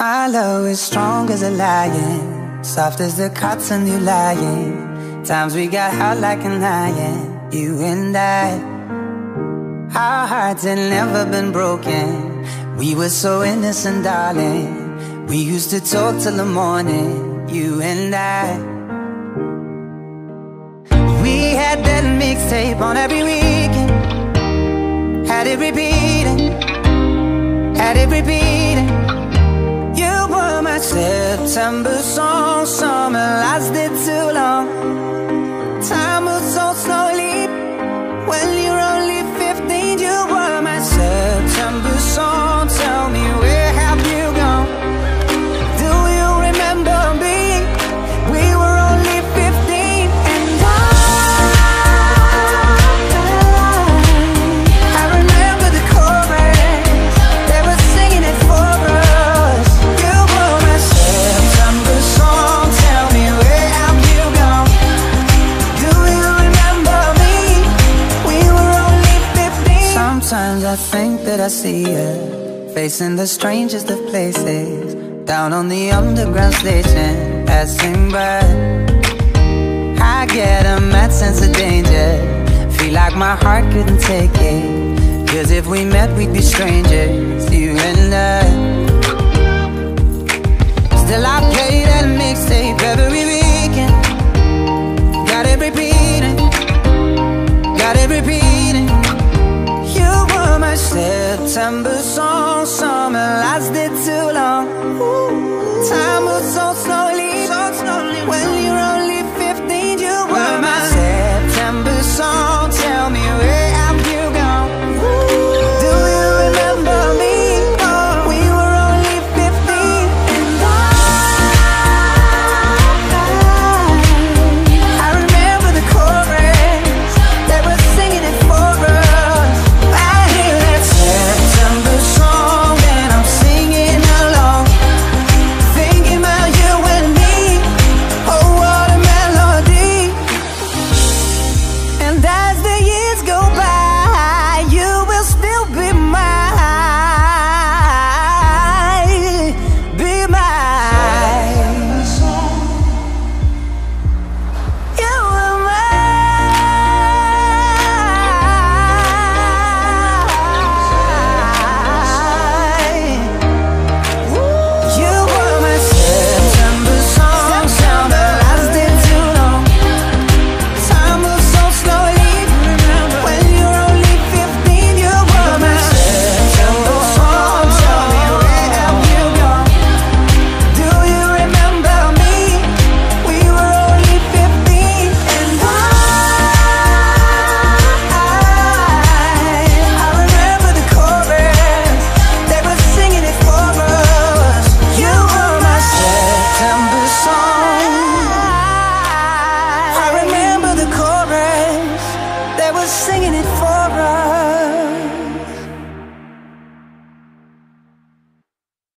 My love is strong as a lion, soft as the cotton you lying. Times we got hot like an iron, you and I. Our hearts had never been broken. We were so innocent, darling. We used to talk till the morning, you and I. We had that mixtape on every weekend. Had it repeating, had it repeating. September song, summer lasted too long. Time I think that I see you facing the strangest of places. Down on the underground station, passing by. I get a mad sense of danger. Feel like my heart couldn't take it. Cause if we met, we'd be strangers, you and I. Still, I play that mixtape every weekend. Got it repeating, got it repeating. September song, summer lasted too long. singing it for us.